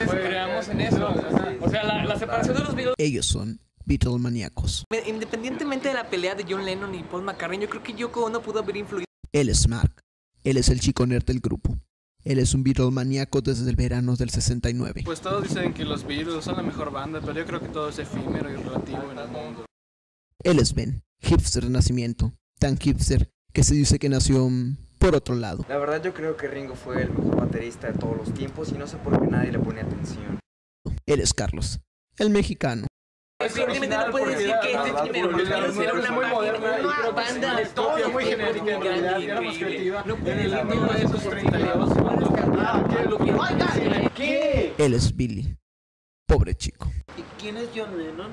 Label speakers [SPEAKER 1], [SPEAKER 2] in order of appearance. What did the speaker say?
[SPEAKER 1] hacen eso. O sea, la, la separación de los Beatles.
[SPEAKER 2] Ellos son Beatlemaníacos.
[SPEAKER 3] Independientemente de la pelea de John Lennon y Paul McCartney, yo creo que Yoko Ono pudo haber influido.
[SPEAKER 2] Él es Mark. Él es el chico nerd del grupo. Él es un Beatlemaníaco desde el verano del 69.
[SPEAKER 4] Pues todos dicen que los Beatles son la mejor banda, pero yo creo que todo es efímero y relativo en el mundo.
[SPEAKER 2] Él es Ben, hipster de nacimiento. Tan hipster que se dice que nació mm, por otro lado.
[SPEAKER 5] La verdad yo creo que Ringo fue el mejor baterista de todos los tiempos y no sé por qué nadie le pone atención.
[SPEAKER 2] Él es Carlos, el mexicano.
[SPEAKER 3] Evidentemente no puede decir que este primero era una
[SPEAKER 1] muy moderna
[SPEAKER 3] una banda
[SPEAKER 1] una
[SPEAKER 3] de los
[SPEAKER 1] muy genérica.
[SPEAKER 3] No puede
[SPEAKER 1] En el
[SPEAKER 3] decir todo
[SPEAKER 1] de
[SPEAKER 3] eso
[SPEAKER 1] esos
[SPEAKER 3] por
[SPEAKER 1] 32. Ah, ¿qué es lo que ¿Qué?
[SPEAKER 2] Él es Billy. Pobre chico.
[SPEAKER 6] ¿Y quién es John Lennon?